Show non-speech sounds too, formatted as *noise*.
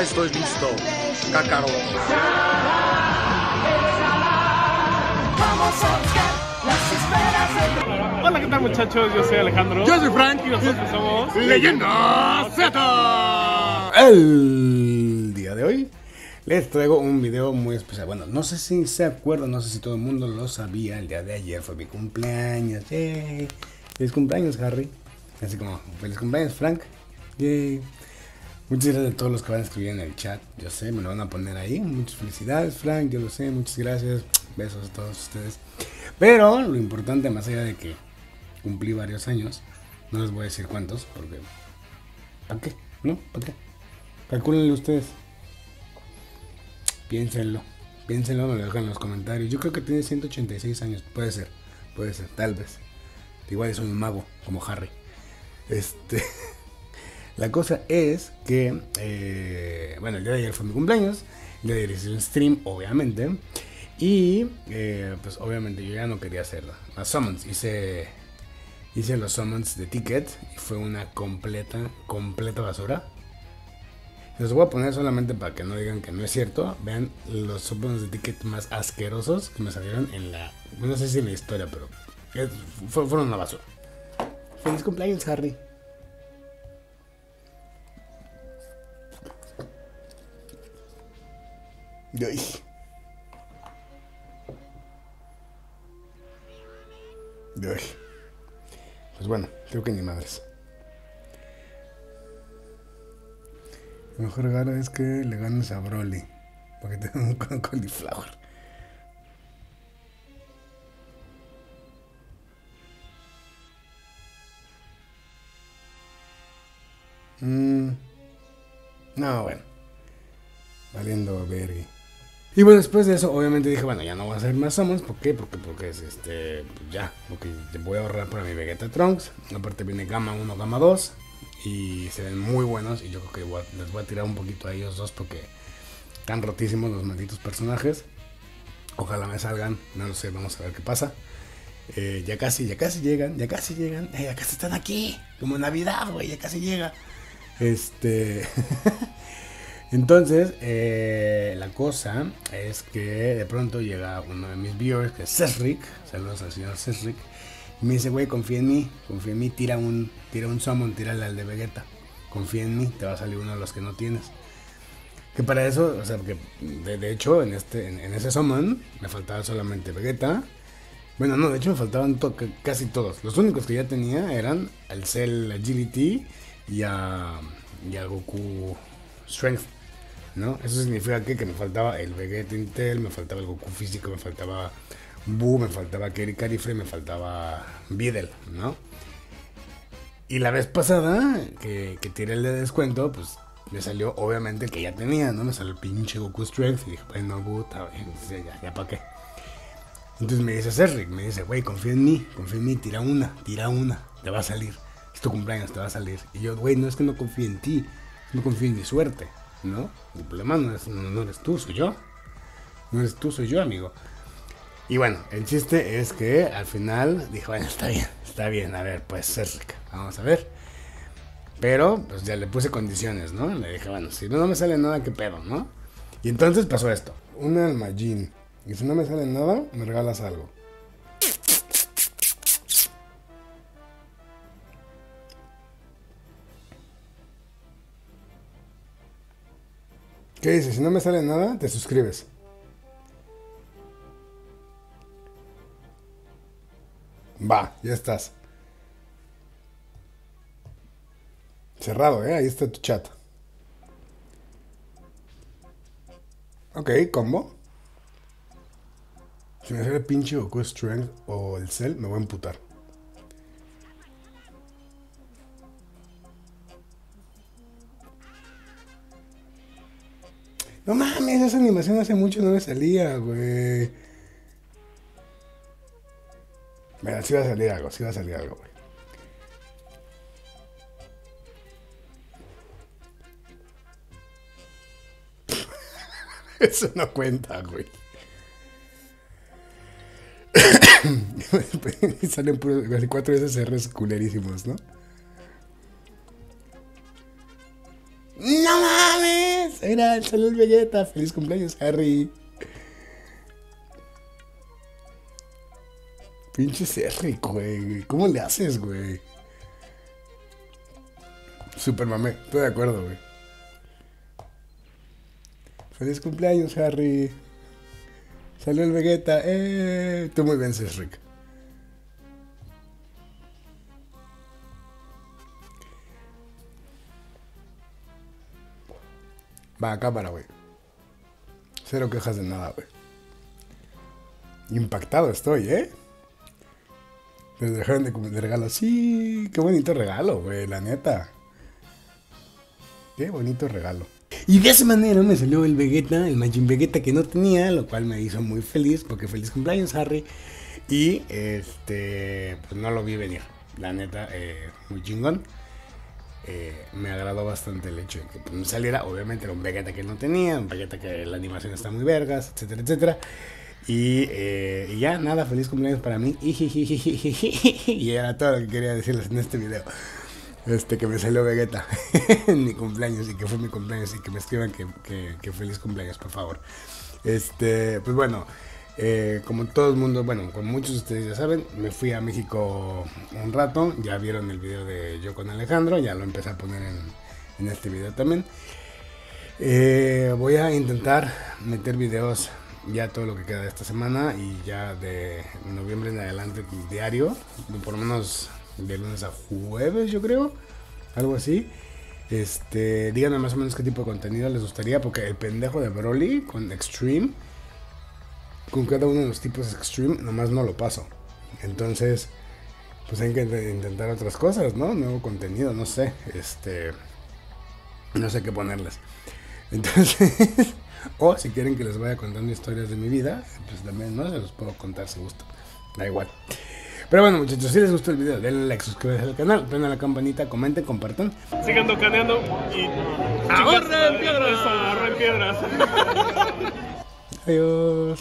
Ya estoy listo, Kakaroto. Hola, ¿qué tal muchachos? Yo soy Alejandro. Yo soy Frank. Y nosotros somos... Leyenda Z. El día de hoy les traigo un video muy especial. Bueno, no sé si se acuerdan, no sé si todo el mundo lo sabía. El día de ayer fue mi cumpleaños. Yay. Feliz cumpleaños, Harry. Así como, feliz cumpleaños, Frank. Yay. Muchas gracias a todos los que van a escribir en el chat. Yo sé, me lo van a poner ahí. Muchas felicidades, Frank. Yo lo sé. Muchas gracias. Besos a todos ustedes. Pero lo importante, más allá de que cumplí varios años, no les voy a decir cuántos, porque. ¿Para qué? ¿No? ¿Para qué? Calcúlenlo ustedes. Piénsenlo. Piénsenlo, me lo dejan en los comentarios. Yo creo que tiene 186 años. Puede ser. Puede ser, tal vez. Igual soy un mago, como Harry. Este. *laughs* La cosa es que, eh, bueno, el día de ayer fue mi cumpleaños, el día de ayer hice el stream, obviamente, y eh, pues obviamente yo ya no quería hacer las summons, hice, hice los summons de ticket y fue una completa, completa basura. Los voy a poner solamente para que no digan que no es cierto. Vean los summons de ticket más asquerosos que me salieron en la, no sé si en la historia, pero fueron una basura. Feliz cumpleaños, Harry. Ay. Ay. Pues bueno, creo que ni madres. Mejor gana es que le ganes a Broly. Para que *laughs* te un cauliflower. Mm. No, bueno. Valiendo vergui. Y bueno, después de eso, obviamente dije, bueno, ya no voy a hacer más summons. ¿Por qué? Porque, porque es este, ya, porque voy a ahorrar para mi Vegeta Trunks. Aparte viene Gamma 1, Gamma 2. Y se ven muy buenos. Y yo creo que les voy a tirar un poquito a ellos dos porque están rotísimos los malditos personajes. Ojalá me salgan, no lo sé, vamos a ver qué pasa. Eh, ya casi, ya casi llegan, ya casi llegan, eh, ya casi están aquí. Como Navidad, güey, ya casi llega. Este. *laughs* Entonces, eh, la cosa es que de pronto llega uno de mis viewers, que es Cesric, saludos al señor Cesric, y me dice, güey, confía en mí, confía en mí, tira un, tira un summon, tírale al de Vegeta, confía en mí, te va a salir uno de los que no tienes. Que para eso, o sea, porque de, hecho en este en, ese summon me faltaba solamente Vegeta. Bueno, no, de hecho me faltaban casi todos. Los únicos que ya tenía eran al Cell Agility y a, y al Goku Strength. ¿No? Eso significa que, que me faltaba el Vegeta Intel, me faltaba el Goku físico, me faltaba Buu, me faltaba Kerry Carifree, me faltaba Videl, ¿no? Y la vez pasada que, que tiré el de descuento, pues me salió obviamente que ya tenía, ¿no? Me salió el pinche Goku Strength y dije, bueno, puta, güey, ya, ya, ya para qué. Entonces me dice Cedric, me dice, güey, confía en mí, confía en mí, tira una, tira una, te va a salir. Es tu cumpleaños, te va a salir. Y yo, güey, no es que no confíe en ti, no confío en mi suerte, ¿no? El problema no, es, no, no eres tú, soy yo. No eres tú, soy yo, amigo. Y bueno, el chiste es que al final dije, bueno, está bien, está bien, a ver, pues Cedric, vamos a ver. Pero, pues ya le puse condiciones, ¿no? Le dije, bueno, si no, me sale nada, ¿qué pedo, no? Y entonces pasó esto. Una almallín. Y si no me sale nada, me regalas algo. ¿Qué dices? Si no me sale nada, te suscribes. Va, ya estás. Cerrado, ¿eh? Ahí está tu chat. Ok, combo. Si me sale pinche Goku Strength o el Cell, me voy a emputar. Mames, esa animación hace mucho no me salía, güey. Mira, sí va a salir algo, sí va a salir algo, güey. *laughs* Eso no cuenta, güey. *coughs* *coughs* Salen puros 24 SSRs culerísimos, ¿no? Era el saludo Vegeta. ¡Feliz cumpleaños, Harry! Pinche Harry, güey. ¿Cómo le haces, güey? Super mamé. Estoy de acuerdo, güey. ¡Feliz cumpleaños, Harry! Salió el Vegeta. ¡Eh! Tú muy bien, Cesric. Va a cámara, güey. Cero quejas de nada, güey. Impactado estoy, ¿eh? Me dejaron de, de regalo. Sí, qué bonito regalo, güey, la neta. Qué bonito regalo. Y de esa manera me salió el Vegeta, el Majin Vegeta que no tenía, lo cual me hizo muy feliz, porque feliz cumpleaños, Harry. Y este, pues no lo vi venir. La neta, eh, muy chingón. Eh, me agradó bastante el hecho de que pues, saliera. Obviamente era un Vegeta que no tenía, un Vegeta que la animación está muy vergas, etcétera, etcétera. Y, eh, y ya, nada, feliz cumpleaños para mí. Y era todo lo que quería decirles en este video. Este, que me salió Vegeta *laughs* en mi cumpleaños y que fue mi cumpleaños y que me escriban que, que, que feliz cumpleaños, por favor. Este, pues bueno, eh, como todo el mundo, bueno, como muchos de ustedes ya saben, me fui a México un rato. Ya vieron el video de yo con Alejandro, ya lo empecé a poner en, en este video también. Eh, voy a intentar meter videos ya todo lo que queda de esta semana y ya de noviembre en adelante diario, por lo menos de lunes a jueves, yo creo, algo así. Este, díganme más o menos qué tipo de contenido les gustaría, porque el pendejo de Broly con Extreme, con cada uno de los tipos Extreme, nomás no lo paso. Entonces, pues hay que intentar otras cosas, ¿no? Nuevo contenido, no sé, este, no sé qué ponerles. Entonces, *laughs* o si quieren que les vaya contando historias de mi vida, pues también, ¿no? Se los puedo contar si gusto. Da igual. Pero bueno, muchachos, si les gustó el video, denle like, suscríbanse al canal, prendan la campanita, comenten, compartan. Sigan tocaneando y. Ah, ¡Ahorren piedras! ¡Ahorren piedras! Adiós.